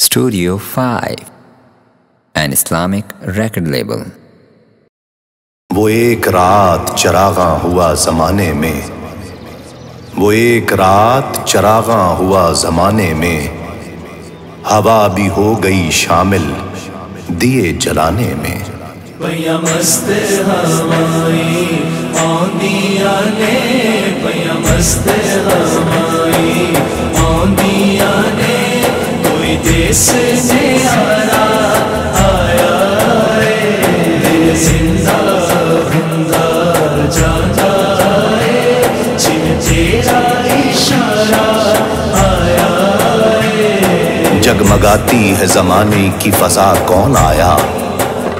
Studio 5, an Islamic record label. वो एक रात चरागा हुआ जमाने में। वो एक रात चरागा हुआ जमाने में। हवा भी हो गई शामिल दिए जलाने में। पया मस्त हवाई आंदिया ने पया मस्त जगमगाती है जमाने की फजा कौन आया?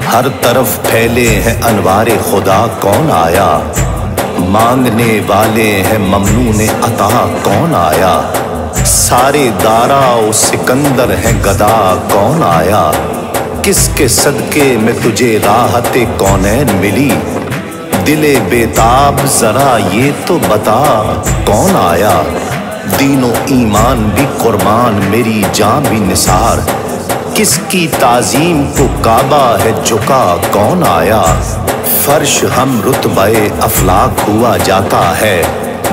हर तरफ़ फैले हैं अनवारे खुदा कौन आया? मांगने वाले हैं ममनू ने अता कौन आया? सारे दारा ओ सिकंदर हैं गदा, कौन आया? किसके सदके में तुझे राहत कौनैन मिली? दिले बेताब, जरा ये तो बता, कौन आया? दीनो ईमान भी कुर्बान, मेरी जान भी निसार। किसकी ताजीम को काबा है झुका, कौन आया? फर्श हम रुतबे अफलाक हुआ जाता है।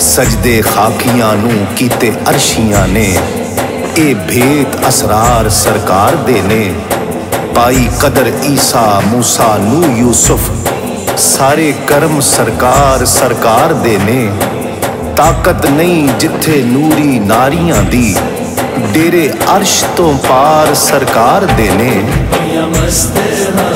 ਸਜਦੇ ਖਾਕੀਆਂ ਨੂੰ ਕੀਤੇ ਅਰਸ਼ੀਆਂ ਨੇ। ਇਹ ਭੇਤ ਅਸਰਾਰ ਸਰਕਾਰ ਦੇ ਨੇ। ਪਾਈ ਕਦਰ ਈਸਾ ਮੂਸਾ ਨੂੰ ਯੂਸਫ, ਸਾਰੇ ਕਰਮ ਸਰਕਾਰ ਸਰਕਾਰ ਦੇ ਨੇ। ਤਾਕਤ ਨਹੀਂ ਜਿੱਥੇ ਨੂਰੀ ਨਾਰੀਆਂ ਦੀ, ਡੇਰੇ ਅਰਸ਼ ਤੋਂ ਪਾਰ ਸਰਕਾਰ ਦੇ ਨੇ। ਯਮਸਤੇ ਨਾ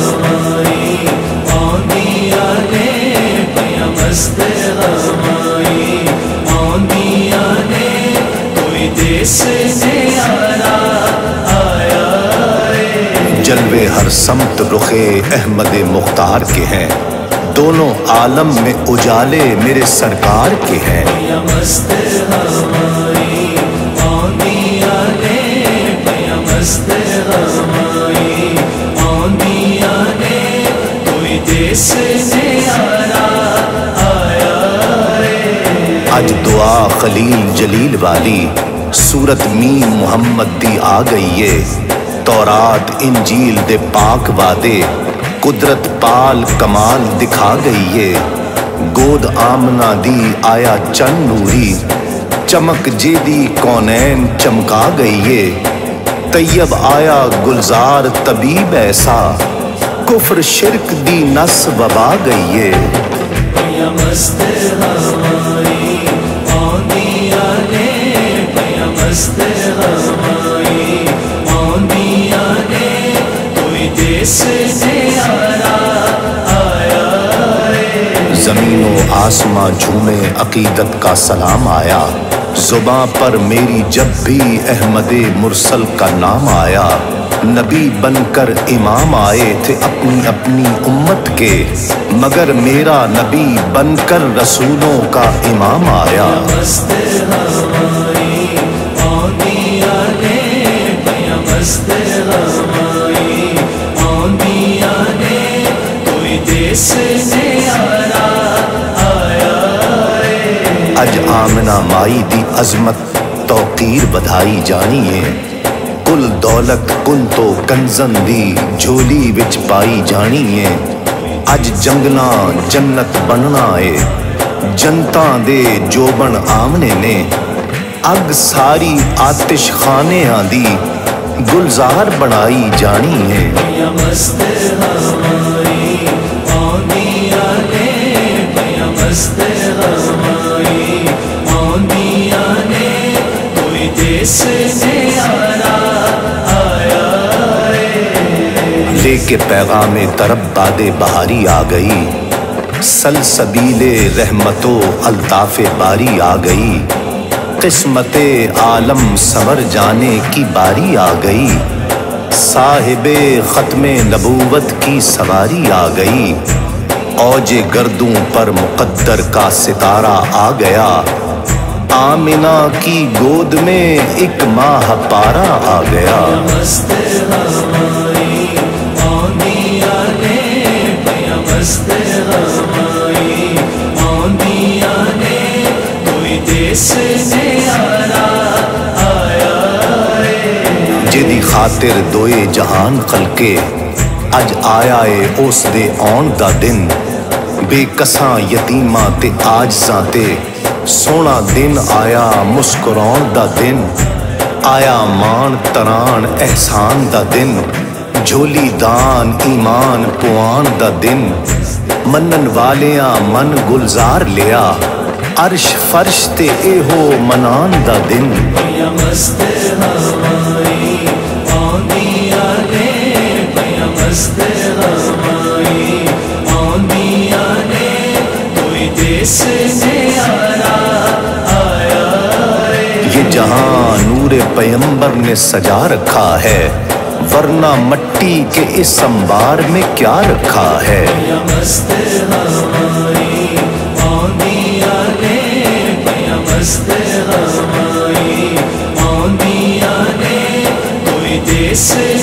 आया जलवे हर समत रुखे अहमद मुख्तार के हैं। दोनों आलम में उजाले मेरे सरकार के हैं। पया मस्त हवाई आंदिया ने मस्त हवाई आंदिया ने कोई देश ने आरा आया दुआ खलील जलील वाली सूरत मीम मुहम्मद दी आ गई है। तौरात, इंजील दे पाक वादे, कुदरत पाल कमाल दिखा गई है। गोद आमना दी आया चन नूरी, चमक जेदी कौनैन चमका गई है। तैयब आया गुलजार तबीब ऐसा, कुफ्र शिरक दी नस वबा गई है। हवाई आंदिया ने कोई देश आरा आया जमीनो आसमां झूमे, अकीदत का सलाम आया। जुबा पर मेरी जब भी अहमद मुरसल का नाम आया। नबी बनकर इमाम आए थे अपनी अपनी उम्मत के। मगर मेरा नबी बनकर रसूलों का इमाम आया। है अज आमना माई दी अजमत तौकीर बधाई जानी है कुल दौलत कुल तो कंजन दी झोली विच पाई जानी है अज जंगला जन्नत बनना है जनता दे जोबन आमने ने अग सारी आतिश खाने दी गुलजार बनाई जानी है लेके पैगाम तरब बादे बहारी आ गई। सलसबीले रहमतो अल्ताफ बारी आ गई। किस्मत आलम सवर जाने की बारी आ गई। साहिब ख़त्म नबूवत की सवारी आ गई। औज गर्दों पर मुकद्दर का सितारा आ गया। आमिना की गोद में एक माह पारा आ गया। भैया मस्त हमारी आंधिया ने कोई देश ने आरा आया जिदी खातिर दोए जहान खलके, अज आया ए उस दे आउण दा दिन। बेकसां यतीमां ते आजसां ते सोहना दिन आया मुस्कुराउण दा दिन। आया मान तरान एहसान दा दिन। झोली दान, ईमान, पुआन दा दिन। मनन वालियाँ मन गुलजार लिया। अर्श फर्श ते एहो मनान दा दिन। ये जहाँ नूर पैंबर ने सजा रखा है वरना मट्टी के इस संबार में क्या रखा है? This मस्त